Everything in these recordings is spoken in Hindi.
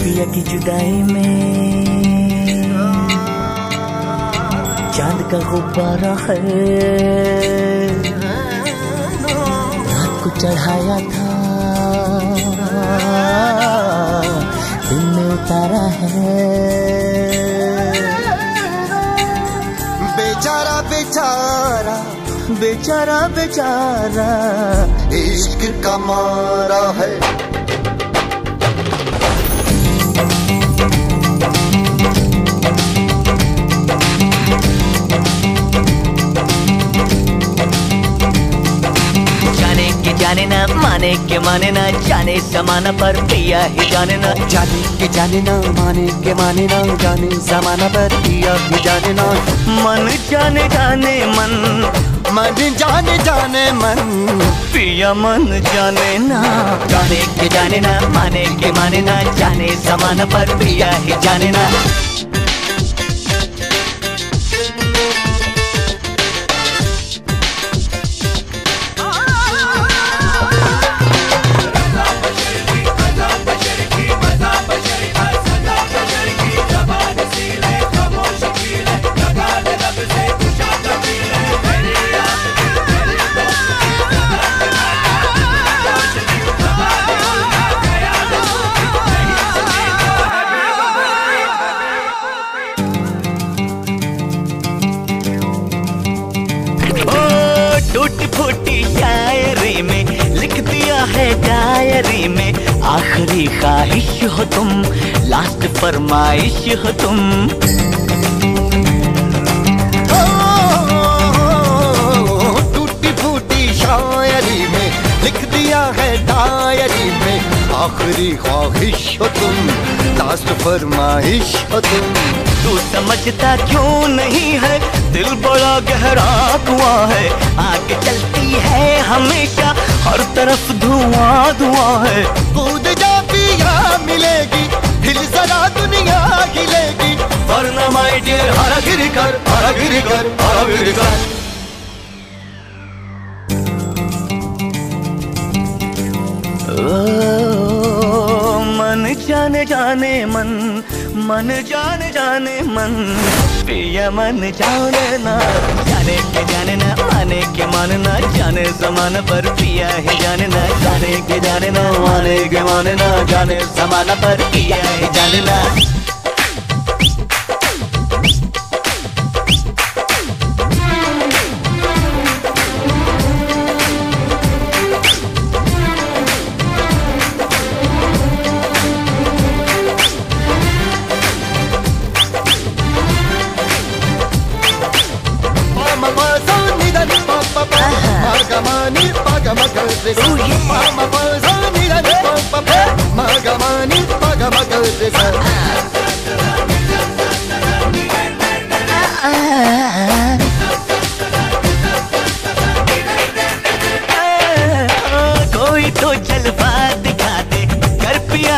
पिया की जुदाई में। चाँद का गुब्बारा है। रात को चढ़ाया था। दिन में उतारा है। बेचारा बेचारा बेचारा बेचारा, इश्क का मारा है। ना माने के माने ना जाने समाना पर पिया ही जाने ना। जाने के जाने ना माने के माने ना जाने जमाना पर दिया भी जाने ना। मन जाने जाने मन मन जाने जाने मन पिया मन जाने ना। जाने के जाने ना माने के माने ना जाने समाना पर पिया ही जाने ना। ख्वाहिश हो तुम लास्ट फरमाइश हो तुम। टूटी फूटी शायरी में लिख दिया है डायरी में आखिरी ख्वाहिश हो तुम लास्ट फरमाइश हो तुम। तू समझता क्यों नहीं है? दिल बड़ा गहरा कुआँ है आगे चलती है हमेशा हर तरफ़ धुआँ धुआँ है। कूद जा मिलेगी। हिल जरा दुनिया हिलेगी वरना माय डियर हरा गिर कर हरा गिर कर हरा गिर कर मन जाने जाने मन मन जाने जाने मन। पिया मन जाने ना, जाने के जाने ना माने के मानना जाने समान पर पिया है, जाने ना, जाने के जाने ना, माने के माने ना, जाने समान पर पिया है, जाने ना।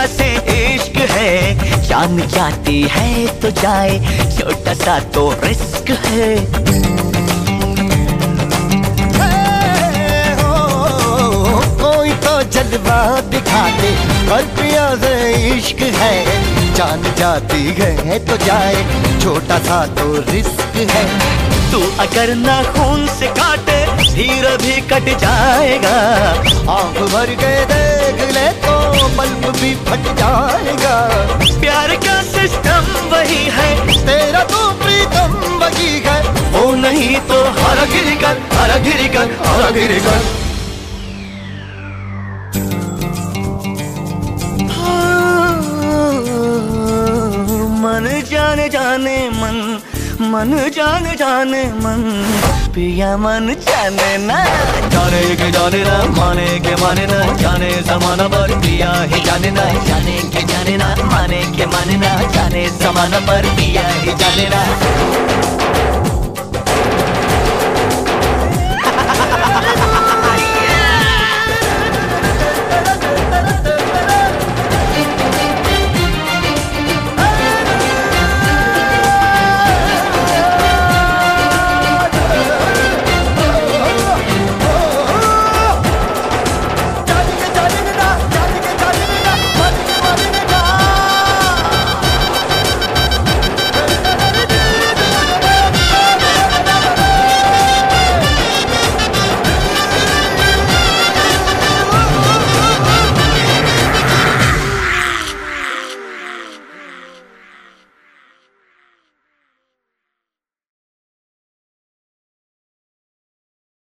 से इश्क है। जान जाती है तो जाए छोटा सा तो रिस्क है। जलवा दिखा दे पिया से इश्क है। जान जाती है तो जाए छोटा सा तो रिस्क है। तू अगर ना खून से काटे हीरा भी कट जाएगा। आँख भर के देख ले तो बल्ब भी फट जाएगा। प्यार का सिस्टम वही है। तेरा तो प्रीतम वही है। वो नहीं तो हरा गिर कर हरा गिर कर हरा गिर कर जाने जाने मन मन जाने जाने मन। पिया मन जाने ना। जाने के जाने ना, माने के माने ना, जाने समाना पर पिया ही जाने ना। जाने के जाने ना, माने के माने ना, जाने समाना पर पिया ही जाने ना।